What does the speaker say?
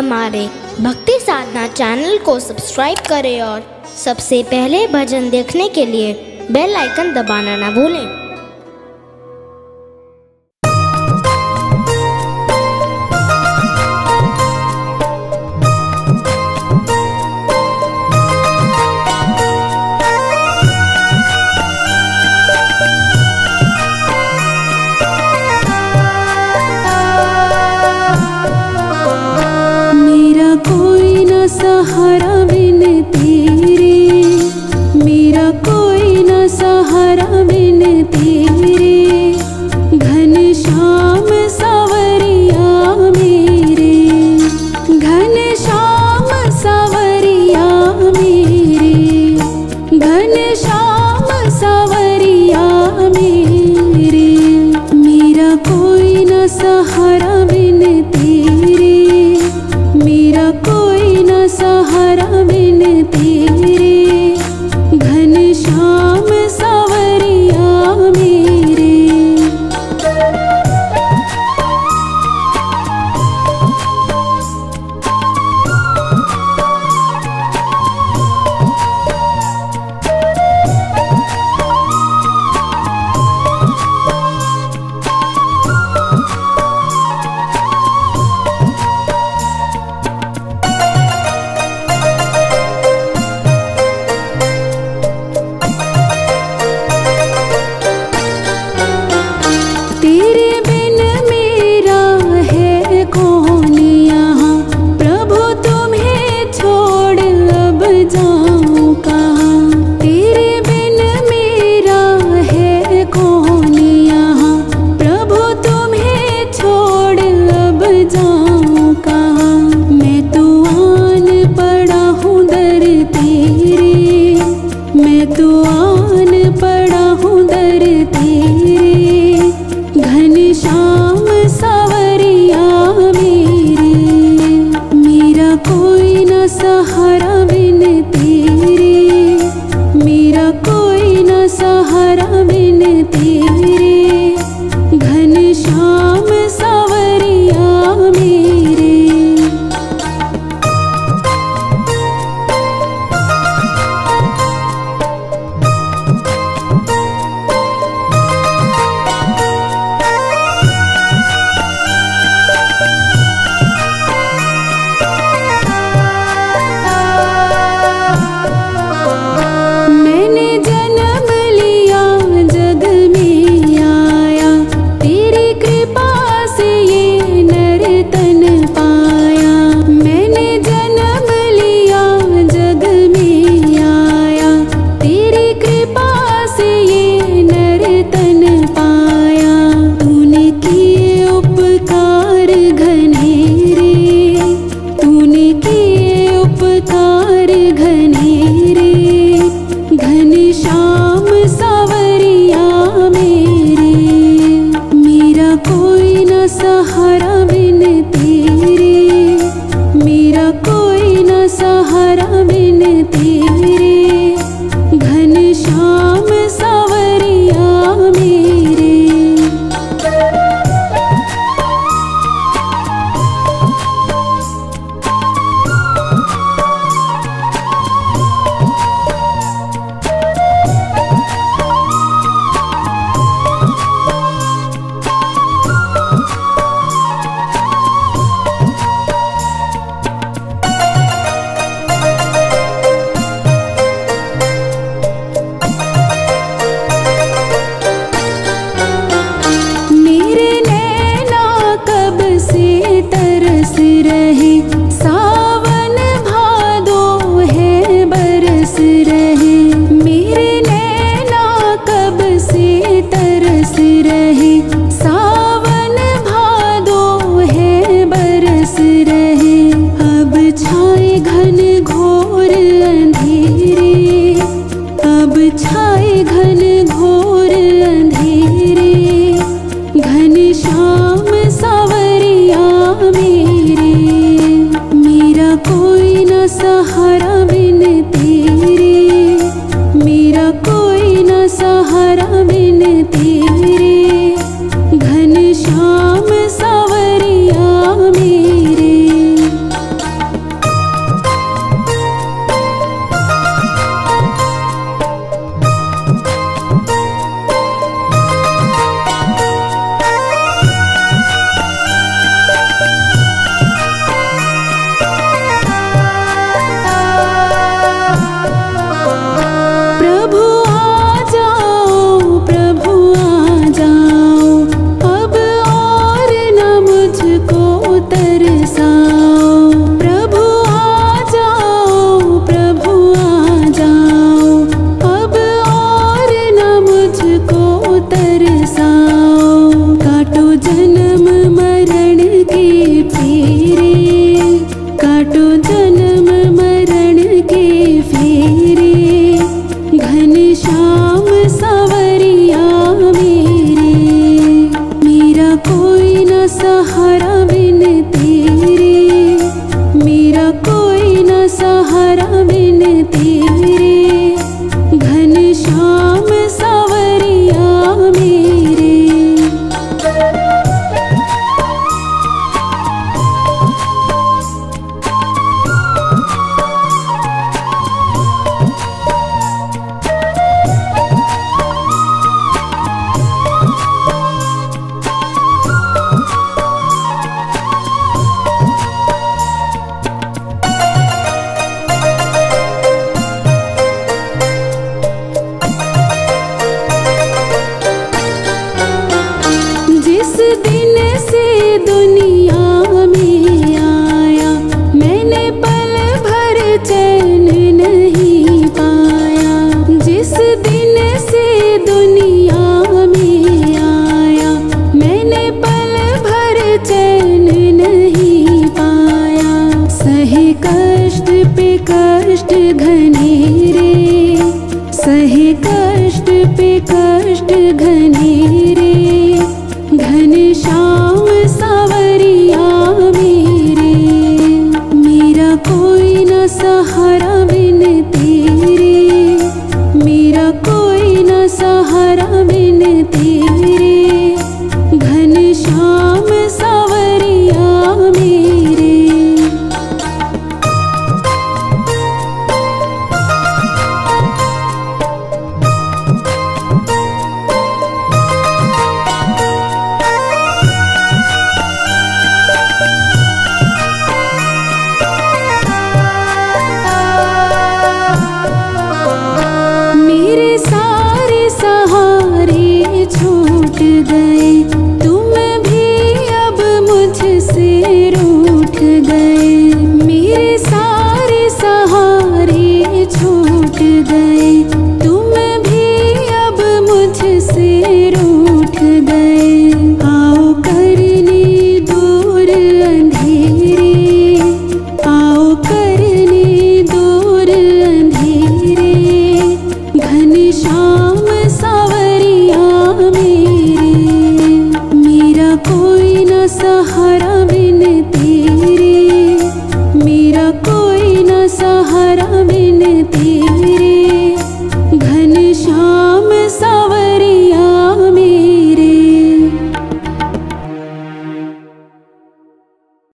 हमारे भक्ति साधना चैनल को सब्सक्राइब करें और सबसे पहले भजन देखने के लिए बेल आइकन दबाना ना भूलें। शाम की सही कष्ट पे कष्ट घन